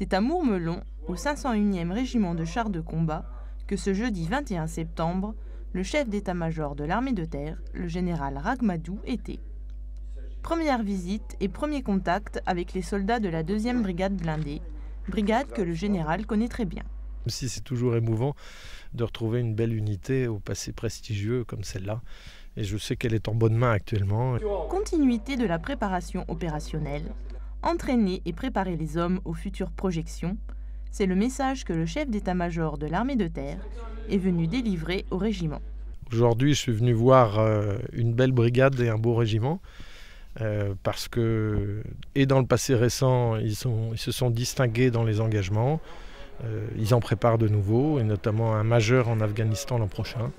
C'est à Mourmelon, au 501e régiment de chars de combat, que ce jeudi 21 septembre, le chef d'état-major de l'armée de terre, le général Ragmadou, était. Première visite et premier contact avec les soldats de la 2e brigade blindée, brigade que le général connaît très bien. Si c'est toujours émouvant de retrouver une belle unité au passé prestigieux comme celle-là, et je sais qu'elle est en bonne main actuellement. Continuité de la préparation opérationnelle, entraîner et préparer les hommes aux futures projections, c'est le message que le chef d'état-major de l'armée de terre est venu délivrer au régiment. Aujourd'hui, je suis venu voir euh, une belle brigade et un beau régiment. Euh, parce que, et dans le passé récent, ils, se sont distingués dans les engagements. Euh, ils en préparent de nouveaux, et notamment un majeur en Afghanistan l'an prochain.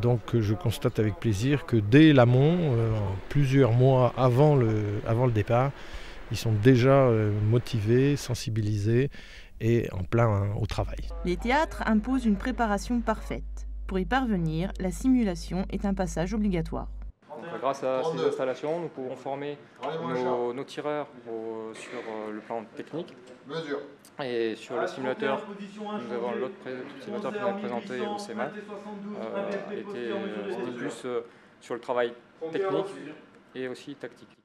Donc je constate avec plaisir que dès l'amont, plusieurs mois avant le départ, ils sont déjà motivés, sensibilisés et en plein au travail. Les théâtres imposent une préparation parfaite. Pour y parvenir, la simulation est un passage obligatoire. grâce à ces installations, nous pouvons former nos, tireurs sur euh, le plan technique. Et sur le simulateur, nous avons l'autre simulateur qu'on a présenté au CEMAT, euh, était, euh, plus sur le travail technique et aussi tactique.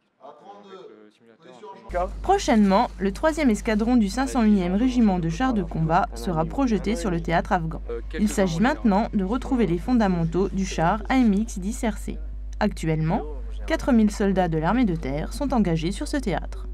Prochainement, le 3e escadron du 501e régiment de chars de combat sera projeté sur le théâtre afghan. Il s'agit maintenant de retrouver les fondamentaux du char AMX-10 RC. Actuellement, 4000 soldats de l'armée de terre sont engagés sur ce théâtre.